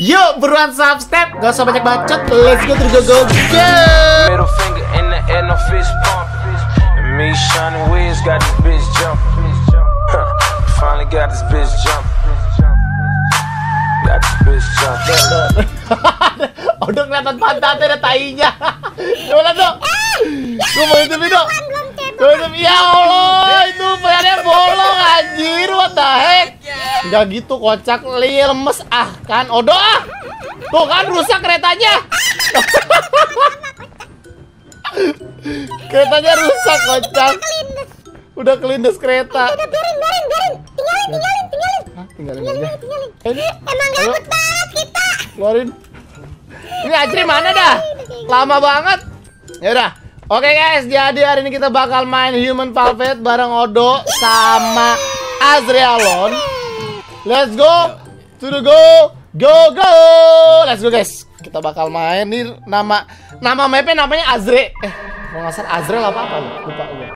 Yuk, buruan subscribe. Gak usah banyak bacot. Let's go, terus go, go, go. Middle finger in the air, no fist pump. And me shining wiz got this bitch jump. Huh, Finally got this bitch jump. Got this bitch jump. Udah kelihatan pantatnya ada tainya. Coba tuh. Gue mau itu video. Itu ya Allah, itu bayarnya bolong anjir, what the heck? Enggak gitu kocak lemes ah kan Odo ah. Tuh kan rusak keretanya. keretanya rusak kocak. Udah kelindes kereta. Udah biarin, biarin, biarin. Tinggalin, tinggalin, tinggalin. Hah, tinggalin aja. Tinggalin. Eh, Emang gak Ayo. betah kita. keluarin. Ini Ajri mana dah? Lama banget. Ya udah. Oke guys, jadi hari ini kita bakal main Human Palpet bareng Odo sama Azrealon. Let's go to the go, go go. Let's go guys. Kita bakal main nih nama nama mapnya namanya Azre. Eh, kalau nggak salah Azrel apa apa? Lupa gue.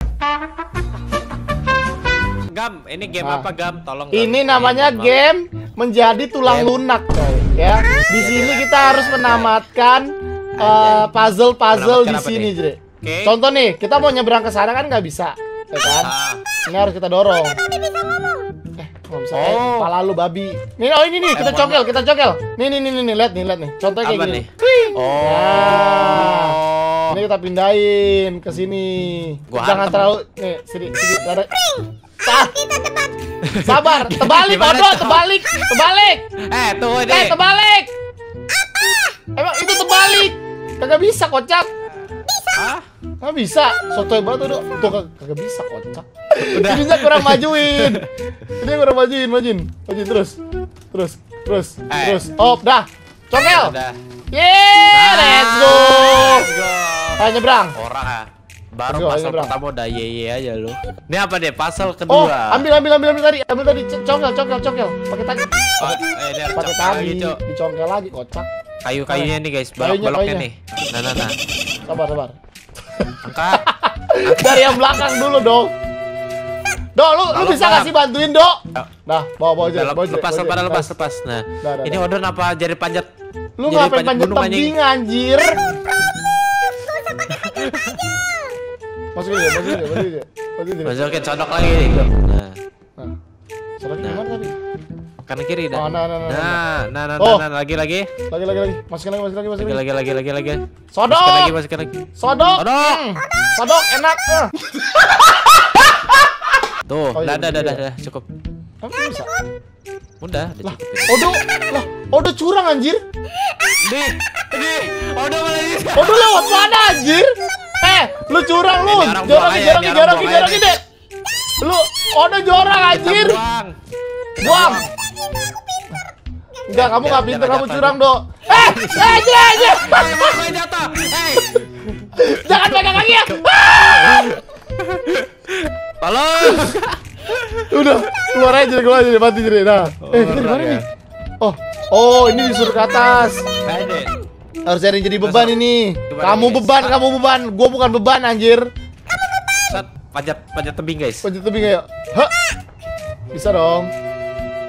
Gam, ini game Ah. apa Gam? Tolong. Gam. Ini namanya game menjadi tulang Game. lunak, coy. Ya. Di sini kita harus menamatkan eh, puzzle-puzzle di Menamatkan apa sini? Jre. Oke. Contoh nih, kita mau nyebrang ke sana kan nggak bisa, ya kan? Ah. Ini harus kita dorong. Tapi bisa ngomong. Eh, bisa. Eh, Oh. Pala lu babi. Nih, oh ini nih, kita congkel, kita congkel. Nih, nih, nih, nih, nih, lihat nih, lihat nih. Contohnya kayak Apa gini. Oh. Nah. Ini kita pindahin ke sini. Gua Jangan hantem. terlalu nih, sini, sini. Ada. Ah, Kita cepat. sabar, terbalik, Gimana, Odo, Cok? terbalik, terbalik. Eh, tunggu Eh, deh. terbalik. Emang itu terbalik. Kagak bisa, kocak. Ah, Kagak bisa. Sotoy banget tuh, Tuh kag- kagak bisa, kocak. Udah. Ininya kurang majuin. Ini kurang majuin, majuin. Majuin terus. Terus, terus, Eh. terus. Oh, dah. Congkel. udah. Let's go. Let's go. Ayo nyebrang. Orang ah. Baru Ayo, ayo, pasal pertama udah ye ye aja lu. Ini apa deh? Pasal Oh, kedua. ambil, ambil, ambil, ambil tadi. Ambil tadi. C- Congkel, congkel, congkel. Pakai tadi. Oh, eh, ini Pakai tadi. Dicongkel lagi, kocak. Kayu-kayunya nih, guys. Balok-baloknya nih. Nah, nah, nah. Sabar, sabar. Angkat. Dari yang belakang dulu dong. Do, lu, lu bisa Bang. gak sih bantuin, Do? Ya. Nah, bawa bawa aja, aja. lepas, lepas, lepas, Nah, lepas. Nah, Dah, dah, ini dah. Odon apa jadi panjat? Lu jadi ngapain panjat tebing anjir? Masukin aja, masukin aja, masukin aja. Masukin. Masukin sodok lagi nih. Gam. Nah, Nah. Saudara Nah. gimana tadi? Kanan kiri dah. Oh, nah, nah, nah, nah. Nah, nah, nah, Oh. nah, nah, lagi lagi. Lagi, lagi, lagi. Masukin lagi, masukin lagi, masukin Lagi lagi. lagi lagi lagi lagi. Sodok! Masukin lagi, masukin lagi. Sodok! Sodok! Hmm. Sodok, enak. Tuh, Oh, iya, dah, dah, dah, iya. dah, dah, cukup. Apa bisa? Udah, udah Lah, cukup. Odo, lah, Odo curang anjir. Nih, nih, Odo malah di Odo lewat mana anjir? Eh, lu curang lu. Jorongin, buang aja jorongin deh. Lu, Odo jorang anjir. Buang. Buang. Enggak, kamu nggak pintar, biar kamu curang, Do. Eh, eh, aja, aja. Hey, gue jatuh. Hey, Jangan pegang lagi ya. Tolong. Udah, keluar aja, keluar aja, mati jadi. Nah, eh, kita di mana nih? Oh, oh, ini disuruh ke atas. Harus yang jadi beban ini. Kamu beban, kamu beban. Gua bukan beban, anjir. Set, panjat, panjat tebing guys. Panjat tebing ayo. Hah? Bisa dong.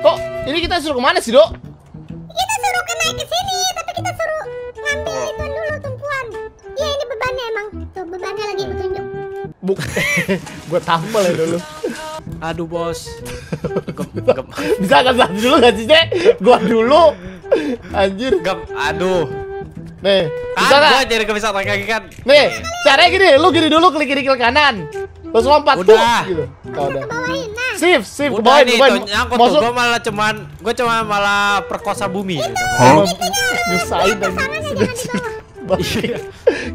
Kok ini kita suruh ke mana sih, Dok? Ke naik ke sini, tapi kita suruh ngambil itu dulu tumpuan. Iya, ini bebannya emang. Tuh, bebannya lagi gue tunjuk. Buk. gua tampol ya dulu. Aduh bos. Gem, gem, Bisa kan satu dulu gak sih, Cek? Gua dulu. Anjir. gem. Aduh. Nih, bisa Kan gak? gue jadi gak bisa pakai kaki kan. Nih, caranya gini, lu gini dulu klik kiri klik kanan. Terus lompat tuh Udah. gitu. Oh, udah. Bawain. Shift, shift ke bawah, ke bawah. nyangkut Masuk. Gue malah cuman, gue cuma malah perkosa bumi. Emang Nyusahin dan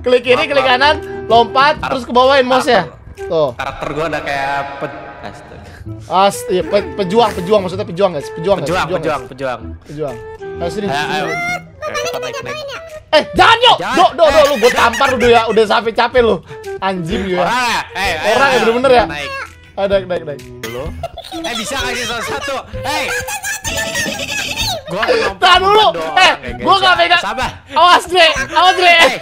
Klik kiri, klik kanan, lompat, terus ke bawain mouse ya. Tuh. Karakter gue udah kayak pe... Astaga. As, iya, pe- pejuang, pejuang maksudnya pejuang guys, pejuang guys, Pejuang, pejuang, pejuang. pejuang. Ayo sini. Ayo, ayo. Kita naik, naik. Eh, jangan yuk. Do, do, do, Eh, lu gue tampar udah ya, udah sampai capek lu. Anjing lu ya. Orang ya? Eh, Orang ya, bener-bener ya? Naik Ayo, naik, naik, naik. dulu. Eh, bisa gak sih salah satu? Hei. Gua mau Tahan dulu. Eh, gua nggak pegang. Sabar. Awas, Dre. Awas, Dre. Eh.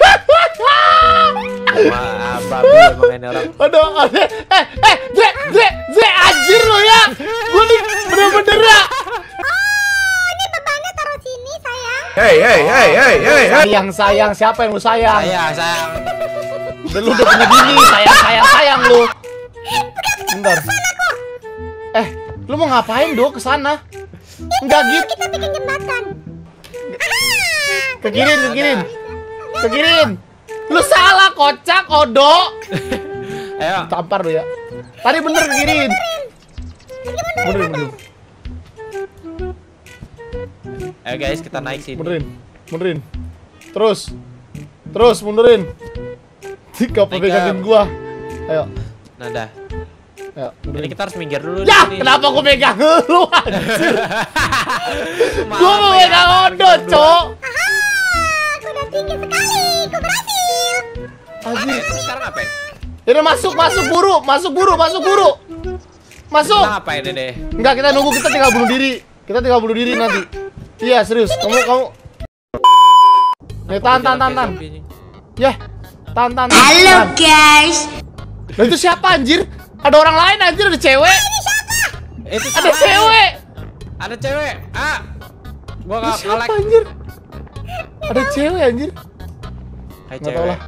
Wah, ini orang. Aduh, aduh. Eh, eh, Dre, Dre, Dre, anjir lu ya. Gue nih bener-bener ya. Hey, hey, hey, hey, hey, hey. Sayang, sayang, siapa yang lu sayang? Saya, sayang. Udah lu udah punya bini, sayang, sayang, sayang lu. Bentar. Eh, lu mau ngapain do ke sana? Enggak gitu. Kita bikin jembatan. Ke kiri, ke kiri. Ke kiri. Lu salah kocak, Odo. Ayo. Tampar lu ya. Tadi bener ke kiri. Benerin, benerin, Ayo guys, kita naik sini. benerin, benerin. Terus, terus mundurin. Tiga pegangin gua. Ayo, Nah, dah. ayo. Ini mundurin. kita harus minggir dulu Ya, di sini. kenapa gua pegang lu anjir? Gua mau ya, pegang Odo, cok. Ah, aku udah tinggi sekali. Aku berhasil. Anjir. Eh, terus sekarang apa? Yaudah masuk, masuk buru, masuk buru, masuk buru. Masuk. Kita ngapain deh? Enggak, kita nunggu, kita tinggal bunuh diri. Kita tinggal bunuh diri nanti. Iya, serius. Kamu, kamu. Nih, tahan, tahan, tahan, tahan. Ya, tahan, tahan. Halo, guys. Lah itu siapa anjir? Ada orang lain anjir, ada cewek. Itu Ada cewek. Ada cewek. Ah. Gua Itu nggak siapa anjir? Ada cewek anjir. Hai Enggak tahu cewek. lah.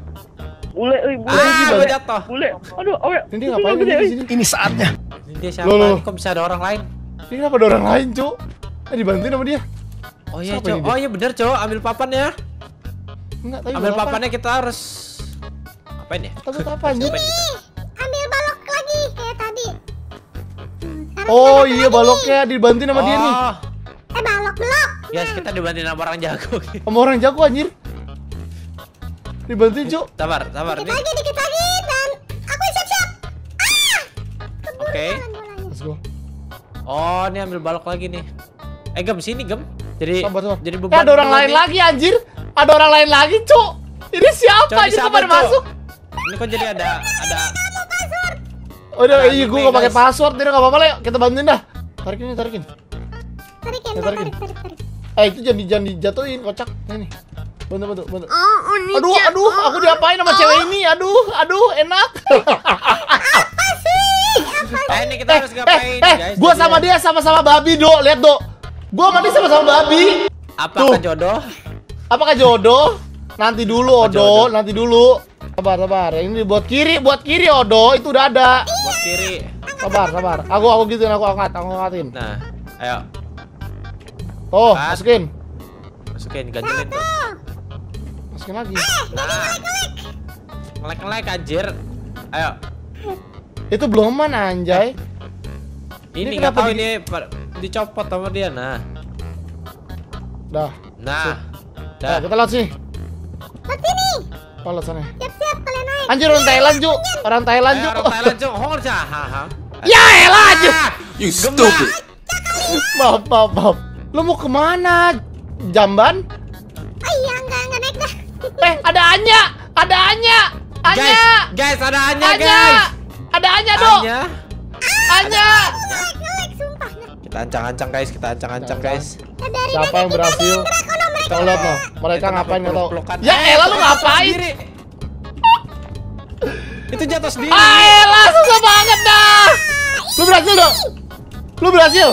Bule, euy, bule. Ah, gua jatuh. Bule. Aduh, oh ya. Ini dia ngapain ini di sini? Ini saatnya. Ini dia siapa? Loh, Kok bisa ada orang lain? Ini kenapa ada orang lain, Cuk? Eh, dibantuin sama dia. Oh iya, ini dia? Oh iya bener, Cok. Ambil papan ya. Enggak, tapi Ambil buat apa? papannya kita harus apain ya? Tapi? Apain kita? Ambil balok lagi kayak tadi. Sekarang Oh iya baloknya dibantuin sama dia nih. Oh, Eh balok belok. Guys, kita dibantuin sama orang jago. Sama orang jago anjir. Dibantuin, Cuk. sabar, sabar Dikit nih. lagi, dikit lagi dan aku siap-siap. Ah! Oke. go. Oh, ini ambil balok lagi nih. Eh, Gem sini, Gem. Jadi Sabar, sabar. jadi Eh, beban ada orang lain nih. lagi anjir. Ada orang lain lagi, Cuk. Ini siapa siapa, kok pada masuk? Ini kok jadi ada ada Oh, udah, Ada iya gue gak pakai password, tidak gak apa-apa lah, kita bantuin dah. Tarikin nih, tarikin. Tarikin, Ya, tarik, tarikin. tarik, tarik. Eh, itu jangan, jangan dijatuhin, kocak. Ini nih. Bantu, bantu, bantu. Oh, ini Aduh, aduh, aku diapain sama cewek ini? Aduh, aduh, enak. Eh, ini kita eh, harus eh, ngapain, eh, guys? gua Jadi sama dia sama-sama babi, Do. Lihat, Do. Gua sama dia sama-sama babi. Apakah Tuh. jodoh? Apakah jodoh? Nanti dulu, Odo. jodoh? Nanti dulu. Sabar, sabar. Ini buat kiri, buat kiri, Odo. Itu udah ada. Buat kiri. Sabar, sabar. Aku, aku gituin, aku angkat, aku angkatin. Nah, ayo Tuh, Angkat. masukin. masukin ganjelin tuh. Masukin lagi. Nah. Ngelek-ngelek anjir. Ayo. Itu belum mana, anjay. Ini Ini kenapa tahu di- ini dicopot sama dia. Nah. Dah. Nah. Nah, Dah. kita lihat sih. Lihat sini. Oh, lihat sana. Siap-siap kalian naik. Anjir, orang Thailand, Ju. Orang Thailand, Ju. orang Thailand, Cok. Hong. Haha. Ya elah, Ju. You stupid. Maaf, maaf, maaf. Lu mau ke mana? Jamban? Oh iya, enggak, enggak naik dah. Eh, ada Anya. Ada Anya. Anya. Guys, guys ada Anya, Anya. guys. Ada Anya, dong. Anya. Anya. Kita ancang-ancang, guys. Kita ancang-ancang, guys. dari Siapa yang berhasil? Kita lihat no. Mereka ngapain peluk-pelukan. Ya Eh, elah lu ngapain? Itu jatuh sendiri. Ah elah susah banget dah. Lu berhasil dong. Lu berhasil.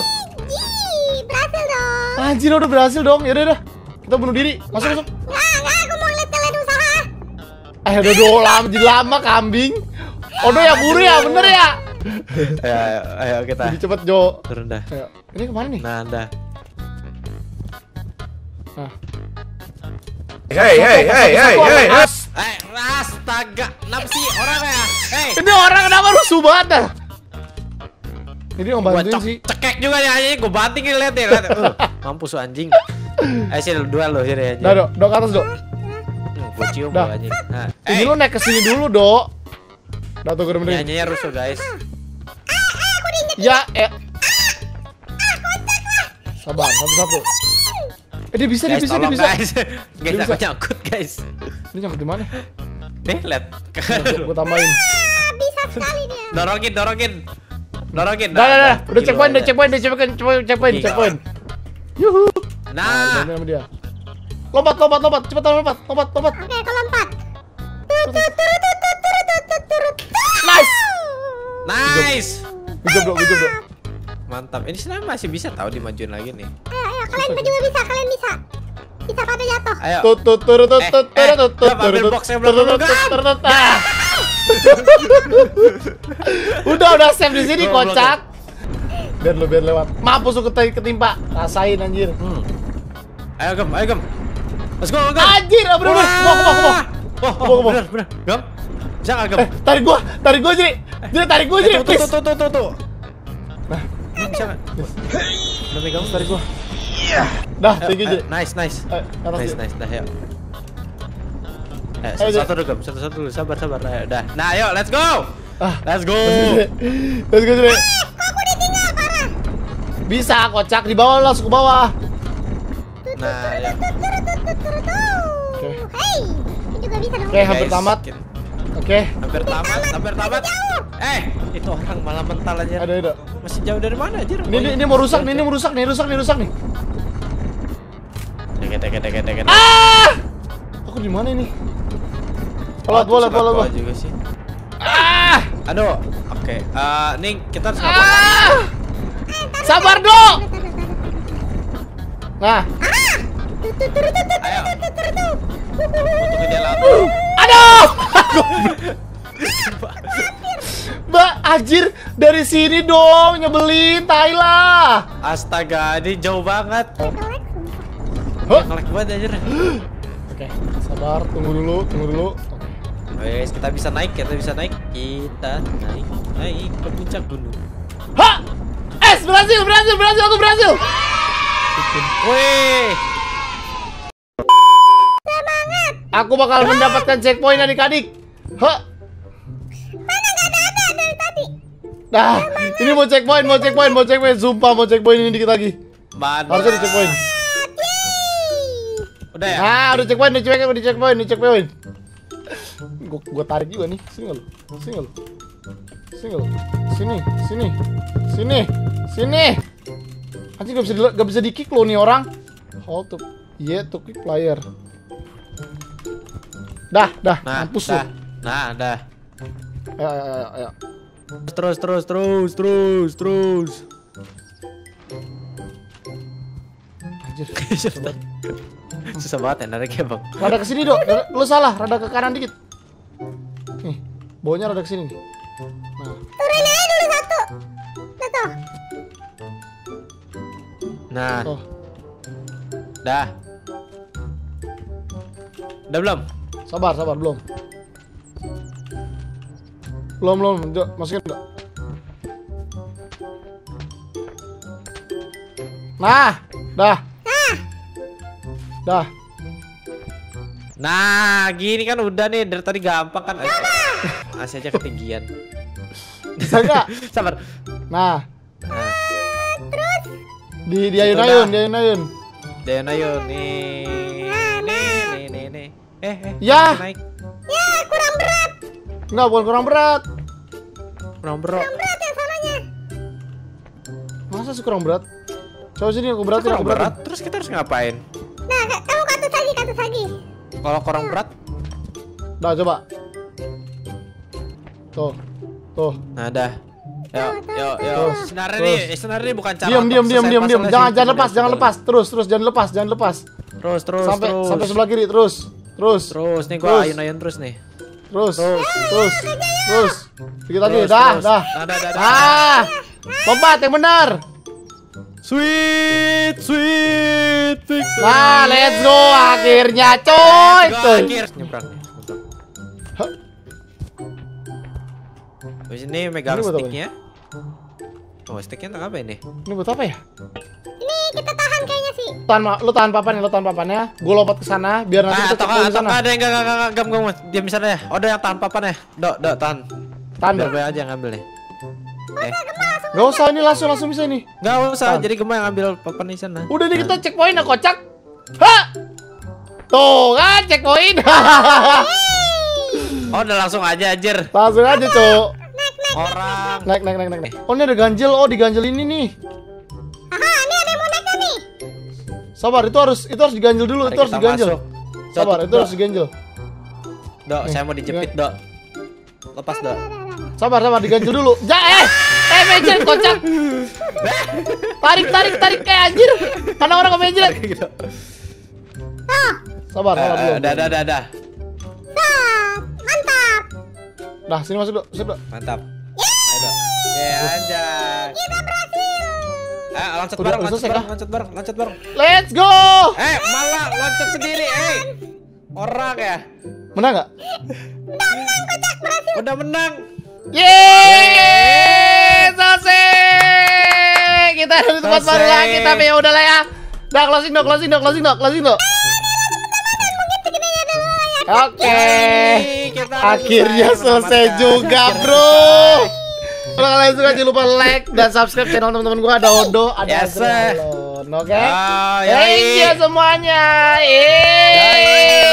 Berhasil dong. Anjir udah berhasil dong. Yaudah udah. Kita bunuh diri. Masuk masuk. Enggak, enggak, aku mau lihat kalian usaha. Eh udah lama jadi lama kambing. Odo ya buru ya bener ya. Ayo, ayo, ayo kita. Jadi cepet Jo. Turun dah. Ayo. Ini ke mana nih? Nah, dah. Nah. Hey, hey, hey, hey, hey, hey. Eh, astaga. Kenapa sih orangnya? Hei. Ini orang kenapa rusuh banget dah? Ini yang Gua bantuin cok, sih. cekek juga ya anjing, gua banting nih lihat deh. lihat. Uh, mampus lu anjing. Eh sini duel lu sini anjing. Dah dok, dok atas dok. Hmm, gua cium Dah. lu anjing. Nah, Ini eh, lu naik ke sini dulu dok. Dah tuh gue udah benerin. nyanyinya rusuh guys. Ya, eh. Sabar, satu-satu. Eh dia bisa, dia Guys, bisa, dia bisa. guys. Guys, bisa. aku nyangkut guys. Ini nyangkut di mana? Nih, lihat. Gue tambahin. Ah, bisa sekali dia. dorongin, dorongin. Dorongin. Dah, dah, dah. Udah checkpoint, udah checkpoint, udah checkpoint, checkpoint, checkpoint, checkpoint. Yuhu. Nah, Nah, sama dia. Lompat, lompat, lompat, cepetan lompat, lompat, lompat. Oke, aku lompat. Tut, tut, turut, tut, tut, tut, tut. Nice. nice. Mantap. Ini sebenarnya masih bisa tahu dimajuin lagi nih. Ayo, ayo, kalian juga bisa, kalian bisa. Bisa pada jatuh. Ayo. Tut tut tut Eh, tut eh, tut yang belakang turut dulu, tut Gam. turut ah. Udah udah save di sini kocak. Biar lu biar lewat. Mampus lu keti- ketimpa. Rasain anjir. Hmm. Ayo gem, ayo gem. Let's go, gem. Anjir, ah, bener. Gua gua gua. Wah, Kebal, kebal. bener, bener. Gem. Bisa gem? Eh, tarik gua, tarik gua jadi. Jadi tarik gua Eh, jadi, tuh, tuh, please. tuh, tuh, tuh, tuh. Nah. Bisa nggak? Udah megang Tarik gua. Dah, Ayo, tinggi ayo. jadi. Nice, nice. Eh, Nice, nice. Dah, yuk. Eh, satu, dulu, Gem. Satu, satu dulu. Sabar, sabar. Ayo, dah. Nah, ayo, let's go. Ah. Let's go. Let's go jadi. Kok aku ditinggal parah? Bisa kocak di bawah langsung ke bawah. Nah, ya. Oke. Hei, ini juga bisa dong. Oke, hampir tamat. Oke. Hampir tamat, hampir tamat. Eh, itu orang malah mental aja. Ada ada. Masih jauh dari mana aja? Ini ini, ini mau rusak nih, ini mau rusak nih, rusak nih, rusak nih. Deket, deket, deket, deket. Ah! Aku di mana ini? Bolot, bolot, bolot, bolot. juga sih. Ah! Aduh, oke. Eh, nih kita harus ngapain? Ah! Sabar, Dok. Nah, Ayo. Aduh! Mbak, anjir, dari sini dong, nyebelin, Thailand. Astaga, ini jauh banget. Huh? Ngelek banget anjir. Oke, sabar, tunggu dulu, tunggu dulu. Wes, kita bisa naik, kita bisa naik. Kita naik, naik ke puncak gunung. Ha! Es, berhasil, berhasil, berhasil, aku berhasil. Wih, Aku bakal mendapatkan checkpoint adik-adik. Hah? Mana nggak ada ada dari tadi? Nah, ini mau checkpoint, mau checkpoint, mau checkpoint. Sumpah mau checkpoint ini dikit lagi. mana? Harusnya di checkpoint. Udah ya? Nah, udah checkpoint, udah checkpoint, udah checkpoint, udah checkpoint. Gua, gua tarik juga nih. Sini nggak lu? Sini lu? Sini lu? Sini, sini, sini, sini. Anjing gak bisa di, gak bisa di kick lo nih orang. Hold to, yeah to kick player. Dah, dah, Nah, mampus dah. lu. Nah, dah. Ayo, ayo, ayo, ayo. Terus, terus, terus, terus, terus. Anjir. Susah banget ya nariknya bang. Rada ke sini, Dok. Lu salah, rada ke kanan dikit. Nih, bawahnya rada ke sini nih. Nah, Turunin aja dulu satu. Udah tuh. Nah, tuh. dah. Udah belum? Sabar, sabar, belum. Belum, belum. Masukin, Dok. Nah, dah. Dah. Nah, gini kan udah nih dari tadi gampang kan. Asli aja ketinggian. Bisa nggak? Sabar. Nah, Nah, di di ayun-ayun, di ayun-ayun. Nih, nih, nih. Eh. Ya. Naik. Ya, kurang berat. Enggak, bukan kurang berat. Kurang bro. Berat yang sananya. Masa sih kurang berat? Coba sini aku beratin, Kurang aku beratin. berat. Terus kita harus ngapain? Nah, ka- kamu ke atas lagi, ke atas lagi. Kalau kurang berat? Dah, coba. Tuh. Tuh. Nah, dah. Yuk, yuk, yuk. Terus, Sebenarnya nih, sebenarnya bukan cara Diam, diam, diam, diam, diam. Jangan, jangan lepas, jangan lepas. Terus, terus, jangan lepas, jangan lepas. Terus, terus, Sampai terus. sampai sebelah kiri, terus. Terus. Terus nih gua ayun-ayun terus nih. Terus. Terus. Terus. Terus. Dikit lagi. Terus, Dah, terus. dah. Nah, dah, dah, dah. Ah. Lompat yang benar. Sweet, sweet. Nah, let's go akhirnya, coy. Let's go, akhir. Nyebrang nih, nyebrang. Hah? Habis ini megang Ini buat apa sticknya. Oh, sticknya tak apa ini? Ini buat apa ya? Ini kita tahan kayaknya sih. Tahan, ma- lu tahan papan ya, lu tahan papannya. Gue lompat ke sana biar nanti Ah, kita atau cek nggak, di atau sana. nggak ada yang nggak nggak nggak gam gam diam di sana ya. Oh, ada yang tahan papan ya. Dok, dok tahan. Tahan, Biar Dok. gue aja yang ngambil nih. Eh, Gak usah ini langsung langsung bisa ini. nggak usah. Tahan. Jadi gue yang ngambil papan di sana. Udah nih kita checkpoint nah kocak. Hah? Tuh kan checkpoint. Oh, udah langsung aja anjir. langsung aja, Cok. Orang. Naik, naik, naik, naik, naik. Oh, ini ada ganjil. Oh, di ganjil ini nih. Aha, ini ada yang mau naik nih. Sabar, itu harus itu harus diganjil dulu, Mari itu harus diganjil. masuk. Sabar, Dok, itu harus Dok. diganjil. Dok, saya mau dijepit, Dok. Lepas, Dok. Sabar, sabar, diganjil dulu. Ja, eh, eh, mejen kocak. Tarik, tarik, tarik kayak anjir. Mana orang ke mejen? Sabar, Eh, sabar eh, dulu. Dah, dah, dah, dah. Sat, mantap. Dah, sini masuk dulu, masuk dulu. Mantap. Ya, anjay. Kita berhasil. Eh, loncat Udah, bareng, udah loncat bareng, loncat bareng, loncat bareng. Let's go. Eh, malah loncat sendiri, eh. Orang ya. Menang nggak? Udah menang. Yeay, selesai. Kita ada di tempat baru lagi, tapi ya udahlah ya. Dah closing dong, closing dong, closing dong, closing dong. Oke. Yeay, kita udah Akhirnya selesai juga, Akhirnya bro. Kalau kalian suka jangan lupa like dan subscribe channel teman-teman gua ada Odo, ada Yes, oke? Oh, yoi. Thank you semuanya. Yeay.